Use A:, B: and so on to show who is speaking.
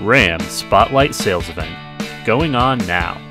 A: Ram Spotlight Sales Event going on now.